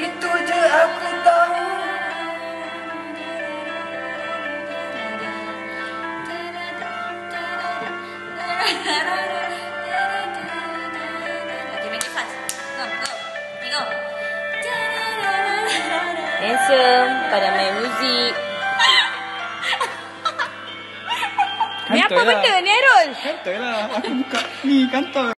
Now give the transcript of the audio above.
Itu je aku tahu Handsome Pada main muzik Ni apa lah. benda ni Arul? Kantor lah. Aku buka ni kantor.